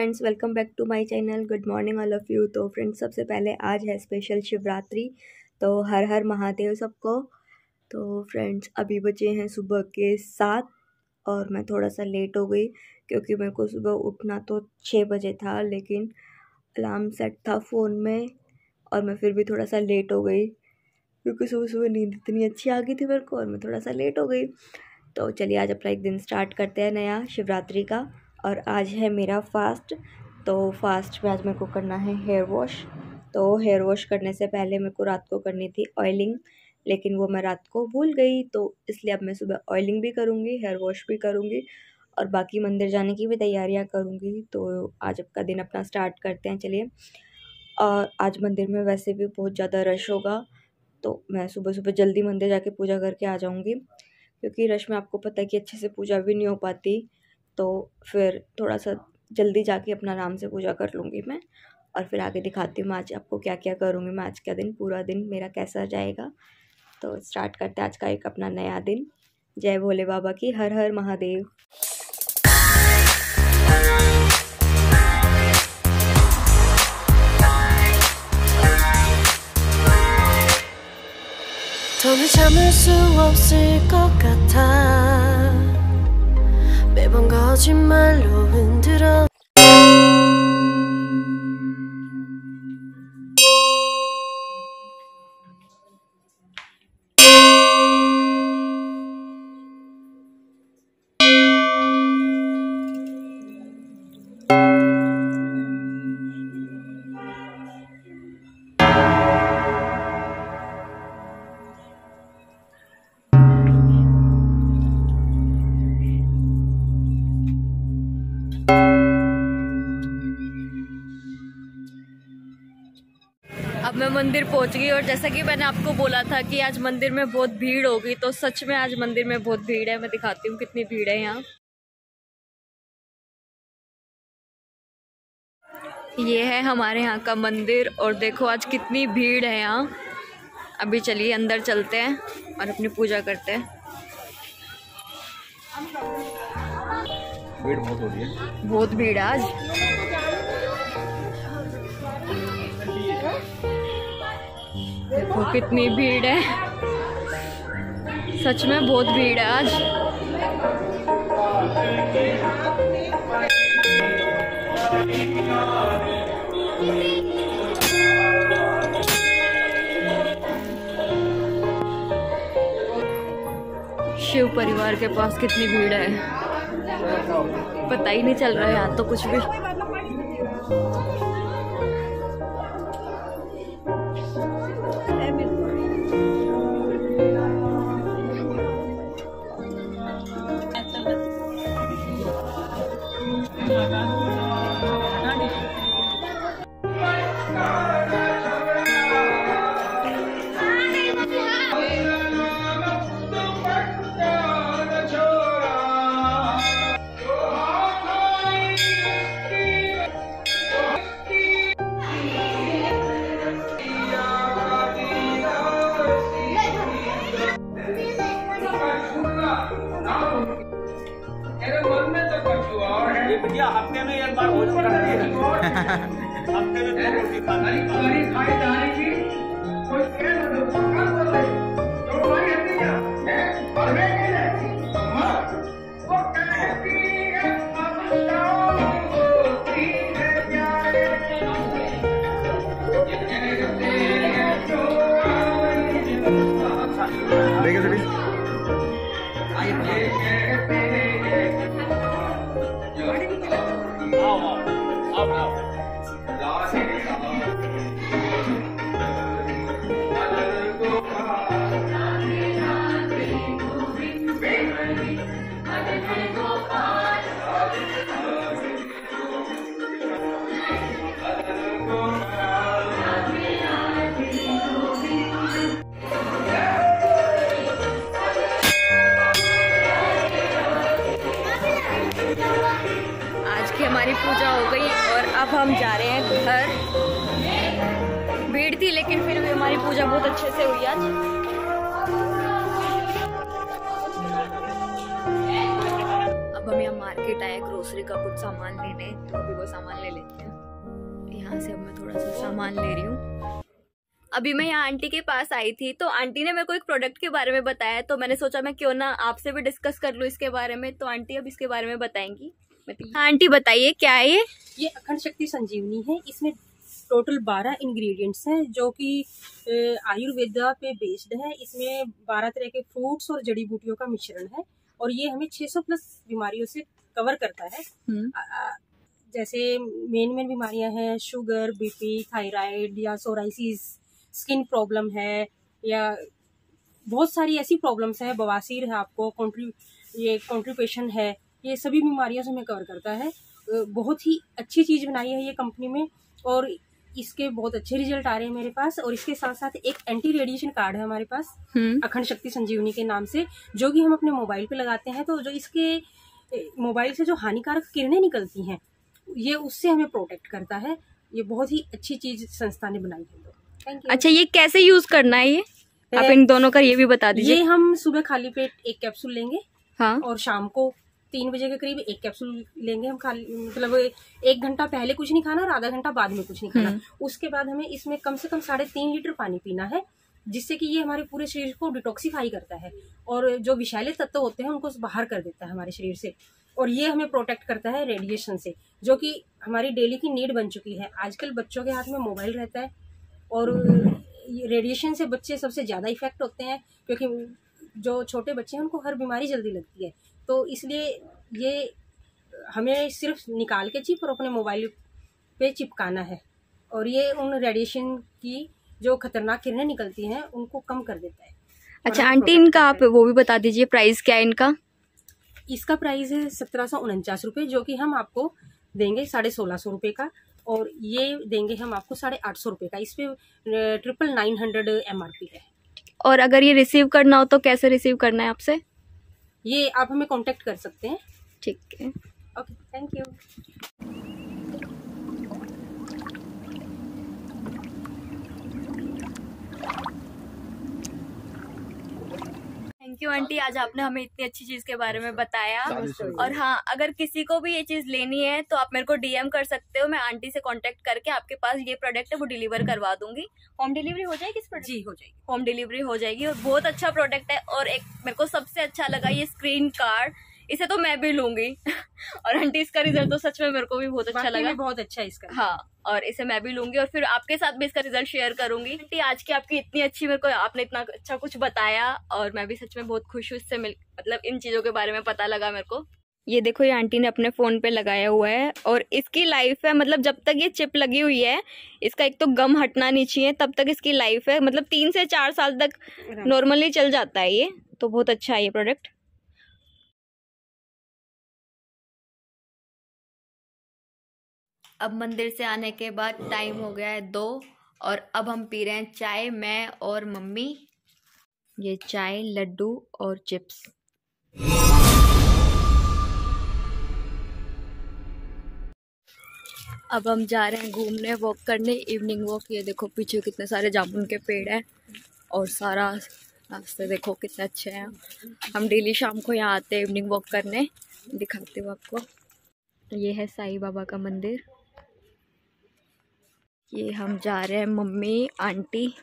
Friends welcome back to my channel good morning all of you तो friends सबसे पहले आज है स्पेशल शिवरात्रि तो हर हर महादेव सबको। तो फ्रेंड्स अभी बचे हैं सुबह के सात, और मैं थोड़ा सा लेट हो गई, क्योंकि मेरे को सुबह उठना तो छः बजे था, लेकिन अलार्म सेट था फ़ोन में, और मैं फिर भी थोड़ा सा लेट हो गई, क्योंकि सुबह सुबह नींद इतनी अच्छी आ गई थी मेरे को, और मैं थोड़ा सा लेट हो गई। तो चलिए आज अपना एक दिन स्टार्ट करते हैं नया शिवरात्रि का। और आज है मेरा फास्ट तो फास्ट में आज मेरे को करना है हेयर वॉश तो हेयर वॉश करने से पहले मेरे को रात को करनी थी ऑयलिंग लेकिन वो मैं रात को भूल गई तो इसलिए अब मैं सुबह ऑयलिंग भी करूँगी हेयर वॉश भी करूँगी और बाकी मंदिर जाने की भी तैयारियाँ करूँगी. तो आज का दिन अपना स्टार्ट करते हैं, चलिए. और आज मंदिर में वैसे भी बहुत ज़्यादा रश होगा तो मैं सुबह सुबह जल्दी मंदिर जाके पूजा करके आ जाऊँगी, क्योंकि रश में आपको पता है कि अच्छे से पूजा भी नहीं हो पाती. तो फिर थोड़ा सा जल्दी जाके अपना आराम से पूजा कर लूँगी मैं और फिर आगे दिखाती हूँ मैं आज आपको क्या क्या करूँगी मैं आज का दिन पूरा दिन मेरा कैसा जाएगा तो स्टार्ट करते हैं आज का एक अपना नया दिन जय भोले बाबा की हर हर महादेव 더는 참을 수 없을 것 같아 매번 거짓말로 흔들어 अब मैं मंदिर पहुँच गई और जैसा कि मैंने आपको बोला था कि आज मंदिर में बहुत भीड़ होगी तो सच में आज मंदिर में बहुत भीड़ है। मैं दिखाती हूँ कितनी भीड़ है यहाँ। ये है हमारे यहाँ का मंदिर और देखो आज कितनी भीड़ है यहाँ। अभी चलिए अंदर चलते हैं और अपनी पूजा करते हैं। भीड़ बहुत हो रही है। बहुत भीड़ आज। देखो, कितनी भीड़ है। सच में बहुत भीड़ है आज। शिव परिवार के पास कितनी भीड़ है। पता ही नहीं चल रहा है, यहाँ तो कुछ भी। 好不好。然后现在就想到了 अब हम जा रहे हैं घर। भीड़ थी, लेकिन फिर भी हमारी पूजा बहुत अच्छे से हुई आज। अब हम यहाँ मार्केट आए ग्रोसरी का कुछ सामान लेने। तो अभी वो सामान ले लेते हैं। यहाँ से अब मैं थोड़ा सा सामान ले रही हूँ। अभी मैं यहाँ आंटी के पास आई थी तो आंटी ने मेरे को एक प्रोडक्ट के बारे में बताया तो मैंने सोचा मैं क्यों ना आपसे भी डिस्कस कर लूँ इसके बारे में। तो आंटी अब इसके बारे में बताएँगी। हाँ आंटी बताइए क्या है ये? ये अखंड शक्ति संजीवनी है। इसमें टोटल बारह इंग्रेडिएंट्स हैं जो कि आयुर्वेदा पे बेस्ड है। इसमें बारह तरह के फ्रूट्स और जड़ी बूटियों का मिश्रण है और ये हमें 600 प्लस बीमारियों से कवर करता है। हम्म। आ, जैसे मेन मेन बीमारियाँ हैं शुगर बीपी थायराइड या सोराइसिस स्किन प्रॉब्लम है या बहुत सारी ऐसी प्रॉब्लम्स है। बवासीर है आपको कॉन्ट्री ये कॉन्ट्रीपेशन है। ये सभी बीमारियों से हमें कवर करता है। बहुत ही अच्छी चीज़ बनाई है ये कंपनी में और इसके बहुत अच्छे रिज़ल्ट आ रहे हैं मेरे पास और इसके साथ साथ एक एंटी रेडिएशन कार्ड है हमारे पास हम्म। अखंड शक्ति संजीवनी के नाम से जो कि हम अपने मोबाइल पे लगाते हैं। तो जो इसके मोबाइल से जो हानिकारक किरणें निकलती हैं ये उससे हमें प्रोटेक्ट करता है। ये बहुत ही अच्छी चीज़ संस्था ने बनाई है तो। थैंक यू अच्छा ये कैसे यूज़ करना है ये? आप इन दोनों का ये भी बता दीजिए। ये हम सुबह खाली पेट एक कैप्सूल लेंगे हाँ। और शाम को तीन बजे के करीब एक कैप्सूल लेंगे हम खाली मतलब एक घंटा पहले कुछ नहीं खाना और आधा घंटा बाद में कुछ नहीं खाना। हम्म। उसके बाद हमें इसमें कम से कम साढ़े तीन लीटर पानी पीना है जिससे कि ये हमारे पूरे शरीर को डिटॉक्सिफाई करता है और जो विषैले तत्व होते हैं उनको बाहर कर देता है हमारे शरीर से। और ये हमें प्रोटेक्ट करता है रेडिएशन से जो कि हमारी डेली की नीड बन चुकी है। आजकल बच्चों के हाथ में मोबाइल रहता है और रेडिएशन से बच्चे सबसे ज़्यादा इफ़ेक्ट होते हैं क्योंकि जो छोटे बच्चे हैं उनको हर बीमारी जल्दी लगती है। तो इसलिए ये हमें सिर्फ़ निकाल के चिप और अपने मोबाइल पे चिपकाना है। और ये उन रेडिएशन की जो खतरनाक किरणें निकलती हैं उनको कम कर देता है। अच्छा आंटी इनका आप वो भी बता दीजिए प्राइस क्या है इनका? इसका प्राइस है सत्रह सौ उनचास रुपये जो कि हम आपको देंगे साढ़े सोलह सौ रुपये का और ये देंगे हम आपको साढ़े आठ सौ रुपये का। इस पर ट्रिपल नाइन हंड्रेड एमआरपी है। और अगर ये रिसीव करना हो तो कैसे रिसीव करना है आपसे? ये आप हमें कांटेक्ट कर सकते हैं। ठीक है। Okay thank you thank you aunty आज आपने हमें इतनी अच्छी चीज़ के बारे में बताया। और हाँ अगर किसी को भी ये चीज़ लेनी है तो आप मेरे को डीएम कर सकते हो। मैं आंटी से कांटेक्ट करके आपके पास ये प्रोडक्ट है वो डिलीवर करवा दूँगी। होम डिलीवरी हो जाएगी इस प्रोडक्ट जी हो जाएगी। होम डिलीवरी हो जाएगी और बहुत अच्छा प्रोडक्ट है। और एक मेरे को सबसे अच्छा लगा ये स्क्रीन कार्ड इसे तो मैं भी लूँगी। और आंटी इसका रिज़ल्ट तो सच में मेरे को भी बहुत अच्छा लगा। बहुत अच्छा है इसका। हाँ और इसे मैं भी लूँगी और फिर आपके साथ भी इसका रिज़ल्ट शेयर करूँगी। आंटी आज की आपकी इतनी अच्छी मेरे को आपने इतना अच्छा कुछ बताया और मैं भी सच में बहुत खुश हूँ इससे मिल मतलब इन चीज़ों के बारे में पता लगा मेरे को। ये देखो ये आंटी ने अपने फ़ोन पे लगाया हुआ है और इसकी लाइफ है मतलब जब तक ये चिप लगी हुई है इसका एक तो गम हटना नहीं चाहिए तब तक इसकी लाइफ है। मतलब तीन से चार साल तक नॉर्मली चल जाता है ये तो बहुत अच्छा है ये प्रोडक्ट अब मंदिर से आने के बाद टाइम हो गया है दो और अब हम पी रहे हैं चाय, मैं और मम्मी। ये चाय, लड्डू और चिप्स। अब हम जा रहे हैं घूमने वॉक करने इवनिंग वॉक ये देखो पीछे कितने सारे जामुन के पेड़ हैं और सारा रास्ते देखो कितने अच्छे हैं। हम डेली शाम को यहाँ आते हैं इवनिंग वॉक करने। दिखाते हूँ आपको। ये है साईं बाबा का मंदिर। ये हम जा रहे हैं मम्मी, आंटी।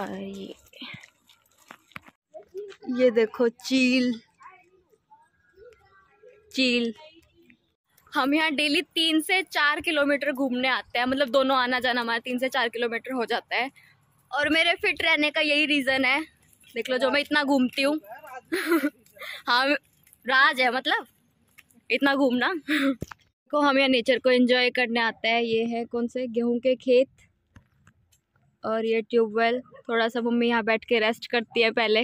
ये ये देखो चील। चील। हम यहाँ डेली तीन से चार किलोमीटर घूमने आते हैं। मतलब दोनों आना जाना हमारा तीन से चार किलोमीटर हो जाता है। और मेरे फिट रहने का यही रीज़न है। देख लो, जो मैं इतना घूमती हूँ। हाँ राज है मतलब। इतना घूमना। को हम यहाँ नेचर को एंजॉय करने आता है, ये है कौन से? गेहूँ के खेत और ये ट्यूबवेल। थोड़ा सा मम्मी यहाँ बैठ के रेस्ट करती है पहले।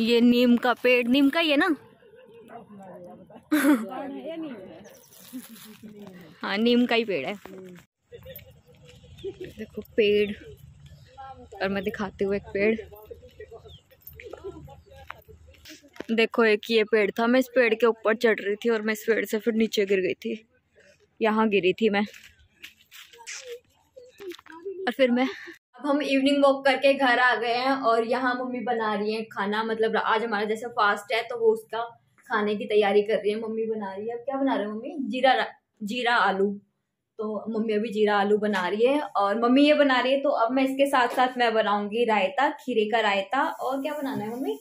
ये नीम का पेड़, नीम का ही है ना? हाँ नीम का ही पेड़ है। देखो पेड़, और मैं दिखाती हूँ एक पेड़। देखो एक ये पेड़ था, मैं इस पेड़ के ऊपर चढ़ रही थी और मैं इस पेड़ से फिर नीचे गिर गई थी। यहाँ गिरी थी मैं। और फिर मैं अब हम इवनिंग वॉक करके घर आ गए हैं और यहाँ मम्मी बना रही है खाना। मतलब आज हमारा जैसे फास्ट है तो वो उसका खाने की तैयारी कर रही है। मम्मी बना रही है। अब क्या बना रहे हैं मम्मी? जीरा जीरा आलू। तो मम्मी अभी जीरा आलू बना रही है और मम्मी ये बना रही है तो अब मैं इसके साथ साथ मैं बनाऊँगी रायता, खीरे का रायता। और क्या बनाना है मम्मी?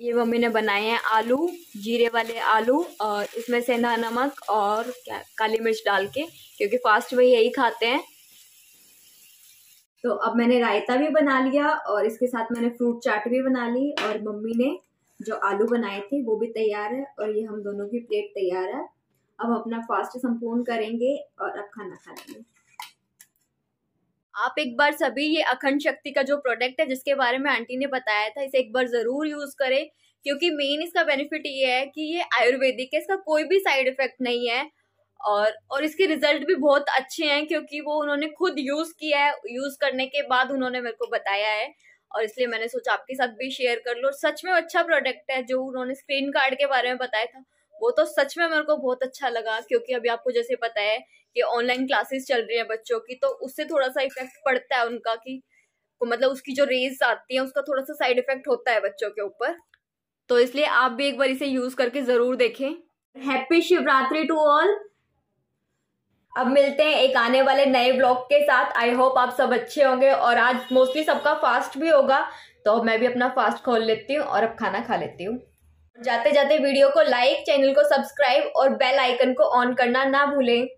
ये मम्मी ने बनाए हैं आलू, जीरे वाले आलू और इसमें सेंधा नमक और क्या, काली मिर्च डाल के, क्योंकि फास्ट में यही खाते हैं। तो अब मैंने रायता भी बना लिया और इसके साथ मैंने फ्रूट चाट भी बना ली और मम्मी ने जो आलू बनाए थे, वो भी तैयार है और ये हम दोनों की प्लेट तैयार है। अब अपना फास्ट संपूर्ण करेंगे और अब खाना खा लेंगे आप एक बार सभी ये अखंड शक्ति का जो प्रोडक्ट है, जिसके बारे में आंटी ने बताया था, इसे एक बार ज़रूर यूज़ करें, क्योंकि मेन इसका बेनिफिट ये है कि ये आयुर्वेदिक है, इसका कोई भी साइड इफ़ेक्ट नहीं है, और और इसके रिज़ल्ट भी बहुत अच्छे हैं, क्योंकि वो उन्होंने खुद यूज़ किया है यूज़ करने के बाद उन्होंने मेरे को बताया है, और इसलिए मैंने सोचा आपके साथ भी शेयर कर लो सच में अच्छा प्रोडक्ट है, जो उन्होंने स्क्रीन कार्ड के बारे में बताया था वो तो सच में मेरे को बहुत अच्छा लगा, क्योंकि अभी आपको जैसे पता है कि ऑनलाइन क्लासेस चल रही है बच्चों की तो उससे थोड़ा सा इफ़ेक्ट पड़ता है उनका कि मतलब उसकी जो रेज आती है, उसका थोड़ा सा साइड इफ़ेक्ट होता है बच्चों के ऊपर। तो इसलिए आप भी एक बार इसे यूज़ करके ज़रूर देखें। हैप्पी शिवरात्रि टू ऑल अब मिलते हैं एक आने वाले नए ब्लॉग के साथ। आई होप आप सब अच्छे होंगे और आज मोस्टली सबका फास्ट भी होगा तो मैं भी अपना फास्ट खोल लेती हूँ और अब खाना खा लेती हूँ। जाते जाते वीडियो को लाइक चैनल को सब्सक्राइब और बेल आइकन को ऑन करना ना भूलें।